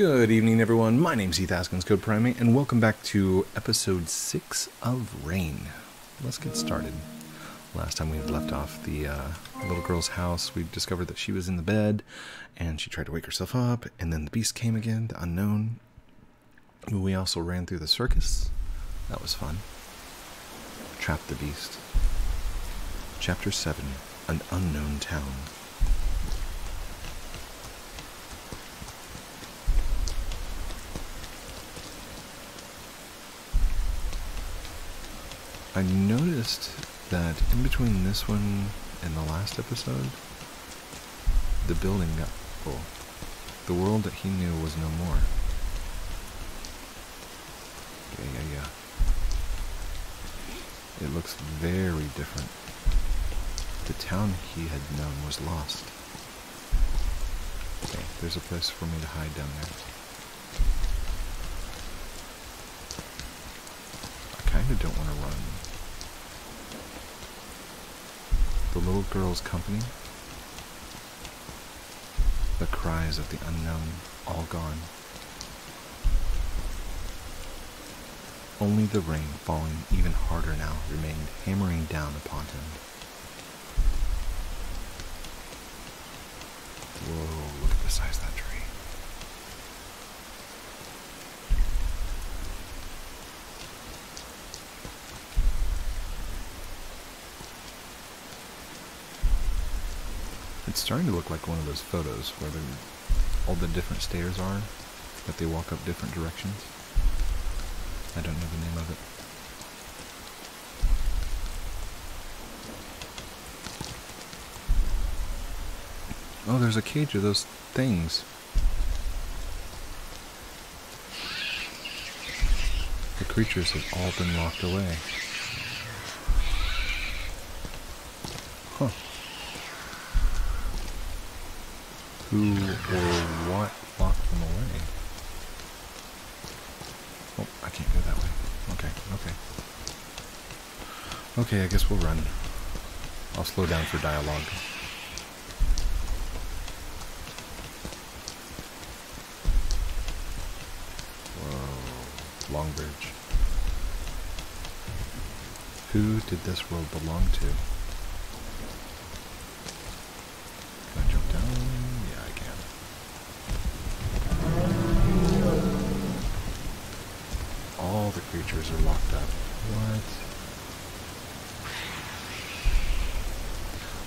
Good evening, everyone. My name's Heath Haskins, Code Primate, and welcome back to episode 6 of Rain. Let's get started. Last time we had left off the uh, little girl's house, we discovered that she was in the bed, and she tried to wake herself up, and then the beast came again, the unknown. We also ran through the circus. That was fun. Trapped the beast. Chapter 7 An Unknown Town. I noticed that in between this one and the last episode, the building got full. The world that he knew was no more. Yeah, yeah, yeah. It looks very different. The town he had known was lost. Okay, there's a place for me to hide down there. I kinda don't want to run. The little girl's company. The cries of the unknown, all gone. Only the rain, falling even harder now, remained hammering down upon him. Whoa, look at the size of that tree. It's starting to look like one of those photos where all the different stairs are, that they walk up different directions. I don't know the name of it. Oh, there's a cage of those things. The creatures have all been locked away. Who or what locked them away? Oh, I can't go that way. Okay, okay. Okay, I guess we'll run. I'll slow down for dialogue. Whoa, Long Bridge. Who did this world belong to? Can I jump down? Yeah, I can. All the creatures are locked up. What?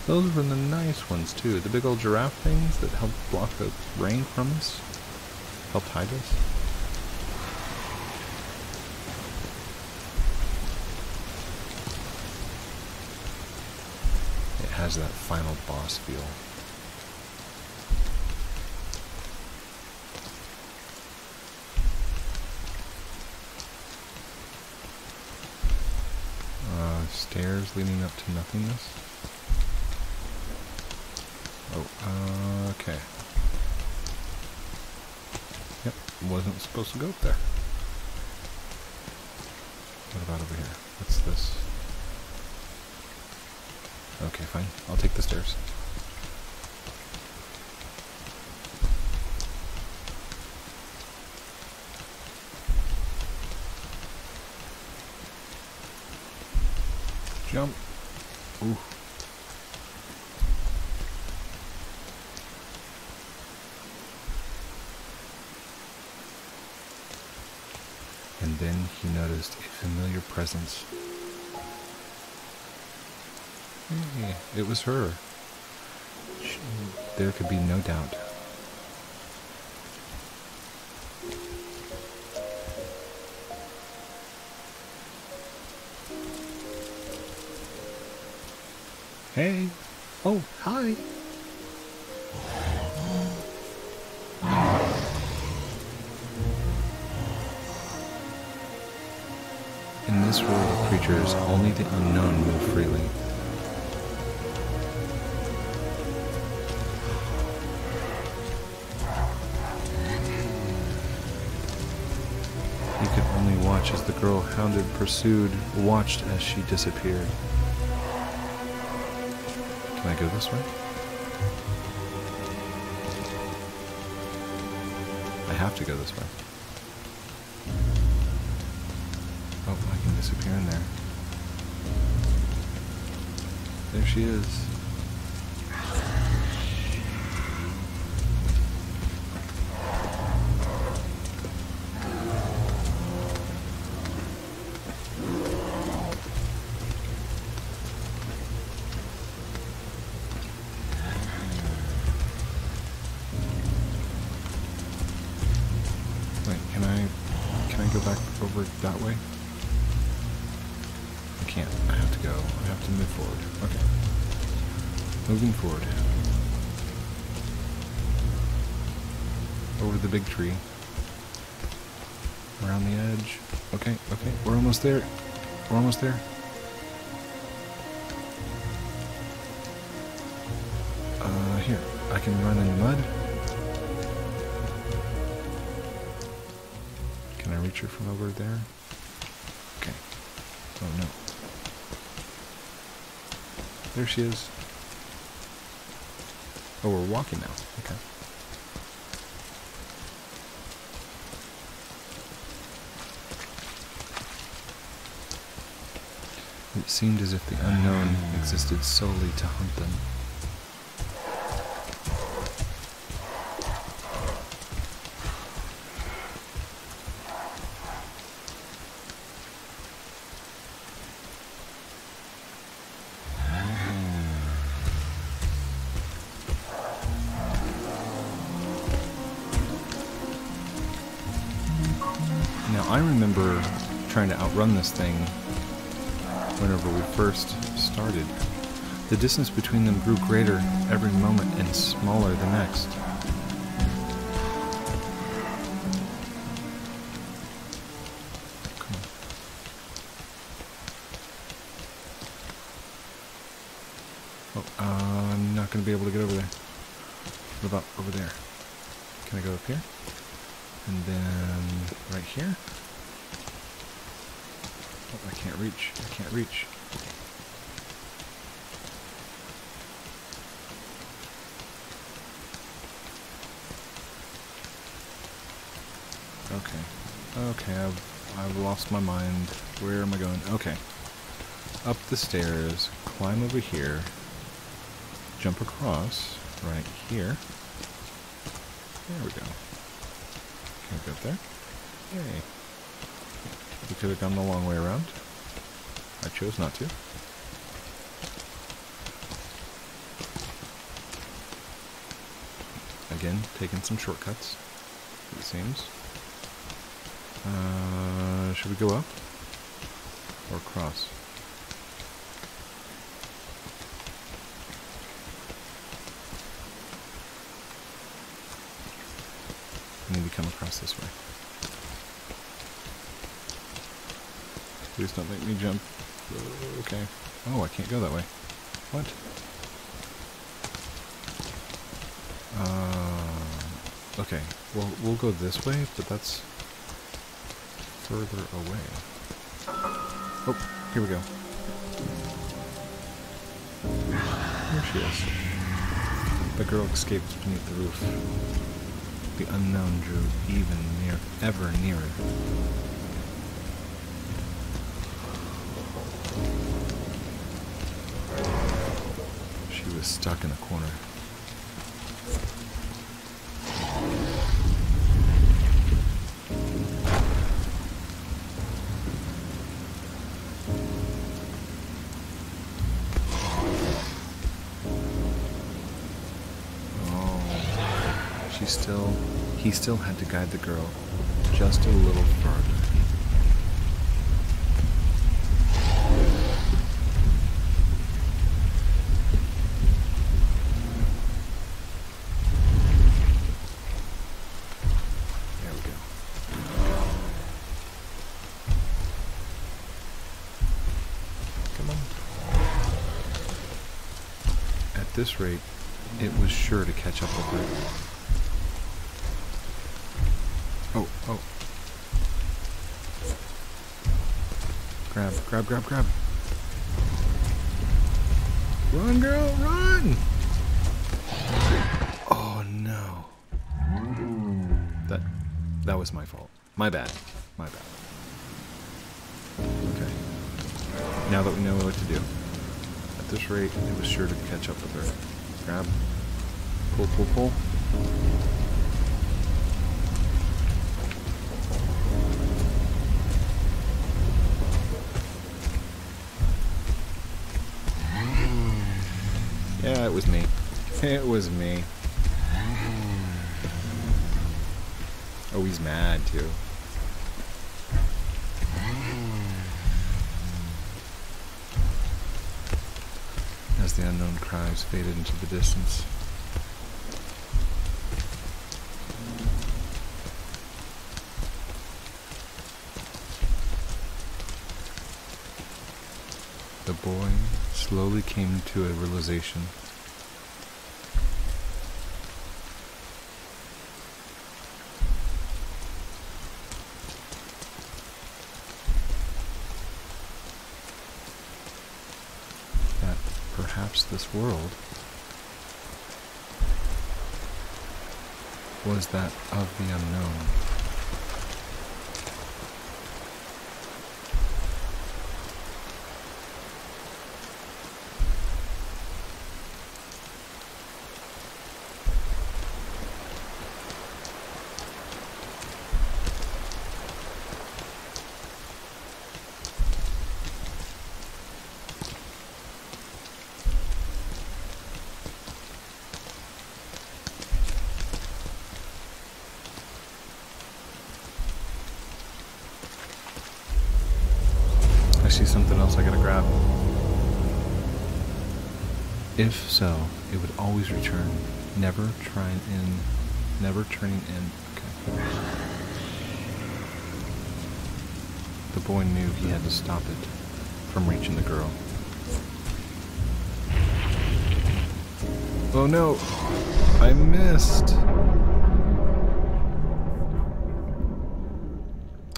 Those were the nice ones too. The big old giraffe things that helped block the rain from us. Helped hide us. It has that final boss feel. Uh, stairs leading up to nothingness. Oh, uh, okay. Yep, wasn't supposed to go up there. What about over here? What's this? Okay, fine. I'll take the stairs. Jump. Ooh. And then he noticed a familiar presence. Hey, it was her. She, there could be no doubt. Hey. Oh, hi. In this world of creatures, only the unknown move freely. You could only watch as the girl hounded, pursued, watched as she disappeared. Can I go this way? I have to go this way. Oh, I can disappear in there. There she is. Go. I have to move forward. Okay. Moving forward. Over the big tree. Around the edge. Okay, okay. We're almost there. We're almost there. Uh, here. I can run in the mud. Can I reach her from over there? Okay. Oh no. There she is. Oh, we're walking now. Okay. It seemed as if the unknown existed solely to hunt them. Now, I remember trying to outrun this thing whenever we first started. The distance between them grew greater every moment and smaller the next. Oh, uh, I'm not going to be able to get over there. What about over there? Can I go up here? And then right here? Oh, I can't reach. I can't reach. Okay. Okay, I've, I've lost my mind. Where am I going? Okay. Up the stairs, climb over here, jump across right here. There we go. There? Yay. We could have gone the long way around. I chose not to. Again, taking some shortcuts, it seems. Uh, should we go up? Or cross? Maybe come across this way. Please don't make me jump. Okay. Oh, I can't go that way. What? Uh, okay. Well, we'll go this way, but that's further away. Oh, here we go. There she is. The girl escaped beneath the roof. The unknown drew even near, ever nearer. She was stuck in a corner. She still, he still had to guide the girl just a little further. At this rate, it was sure to catch up with her. Oh. Grab, grab, grab, grab. Run, girl, run! Oh no. That that was my fault. My bad. My bad. Okay. Now that we know what to do. At this rate, it was sure to catch up with her. Grab. Pull, pull, pull. It was me. It was me. Oh, he's mad too. As the unknown cries faded into the distance. The boy slowly came to a realization. That perhaps this world was that of the unknown. See something else I gotta grab. If so, it would always return, never trying in, never turning in. Okay. The boy knew he had to stop it from reaching the girl. Oh no! I missed!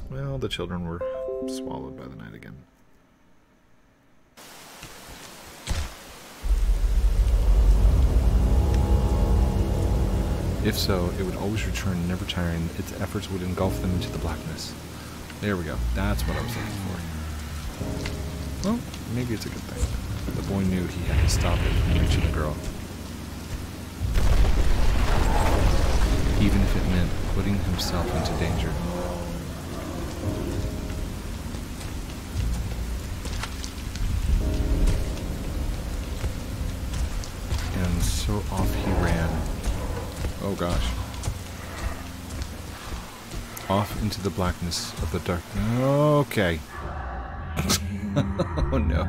Well, the children were swallowed by the night again. If so, it would always return, never tiring. Its efforts would engulf them into the blackness. There we go. That's what I was looking for. Well, maybe it's a good thing. The boy knew he had to stop it from reaching the girl. Even if it meant putting himself into danger. And so off he ran. Oh gosh. Off into the blackness of the dark. Okay. oh no.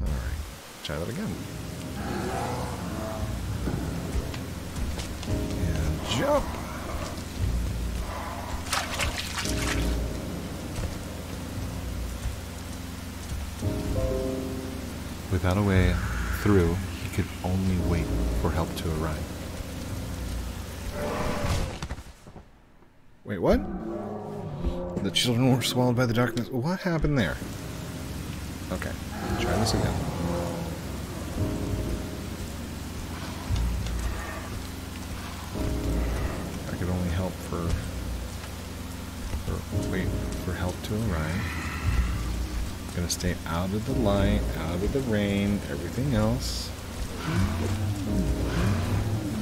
Alright. Try that again. And jump. Without a way through, could only wait for help to arrive. Wait, what? The children were swallowed by the darkness. What happened there? Okay, try this again. I could only help for, for wait for help to arrive. I'm Gonna stay out of the light, out of the rain, everything else.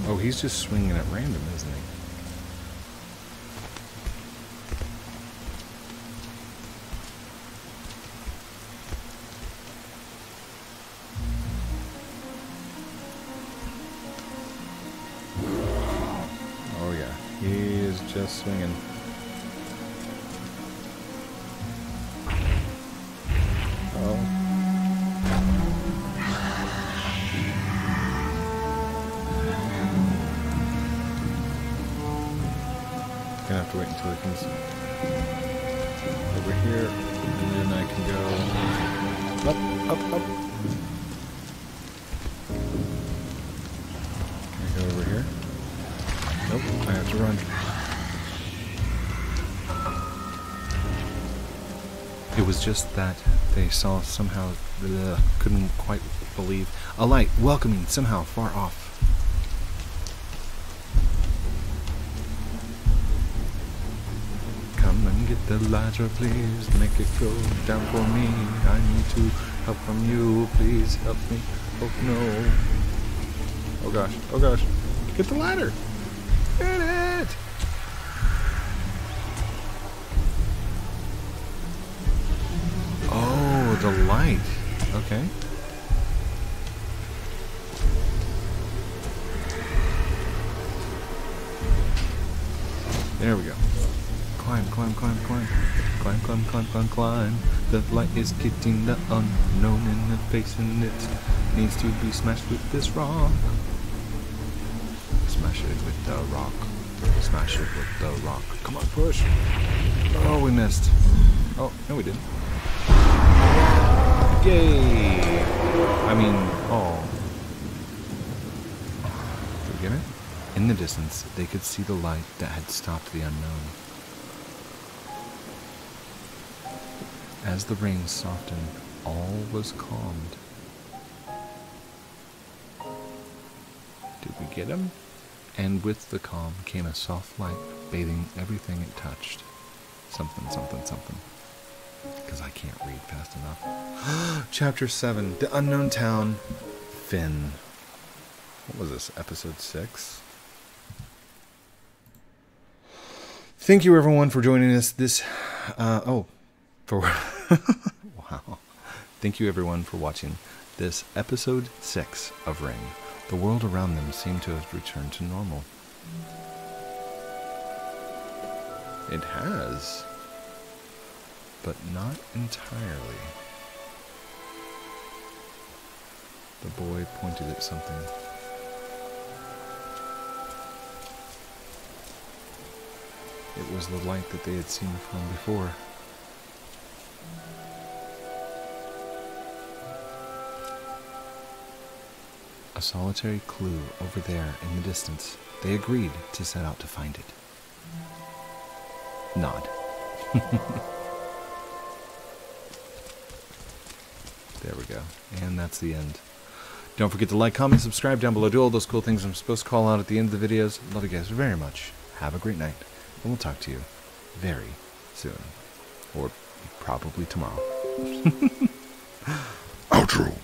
Oh, he's just swinging at random, isn't he? Oh yeah, he is just swinging. Have to it over here, and then I can go up, up, up. Can I go over here? Nope, I have to run. It was just that they saw somehow, ugh, couldn't quite believe, a light welcoming somehow far off. The ladder, please. Make it go down for me. I need to help from you. Please help me. Oh no. Oh gosh. Oh gosh. Get the ladder. Get it. Oh, the light. Okay. There we go. Climb, climb, climb, climb. Climb, climb, climb, climb, climb. The light is getting the unknown in the face and it needs to be smashed with this rock. Smash it with the rock. Smash it with the rock. Come on, push. Oh, we missed. Oh, no we didn't. Yay! I mean, oh. Did we get it? In the distance, they could see the light that had stopped the unknown. As the rain softened, all was calmed. Did we get him? And with the calm came a soft light bathing everything it touched. Something, something, something. Because I can't read fast enough. Chapter 7 The Unknown Town, Finn. What was this, episode 6? Thank you, everyone, for joining us. This, uh, oh, for wow. Thank you, everyone, for watching this episode six of Rain. The world around them seemed to have returned to normal. It has, but not entirely. The boy pointed at something. It was the light that they had seen from before. Solitary clue over there in the distance. They agreed to set out to find it. Nod. there we go. And that's the end. Don't forget to like, comment, subscribe down below. Do all those cool things I'm supposed to call out at the end of the videos. Love you guys very much. Have a great night. And we'll talk to you very soon. Or probably tomorrow. Outro.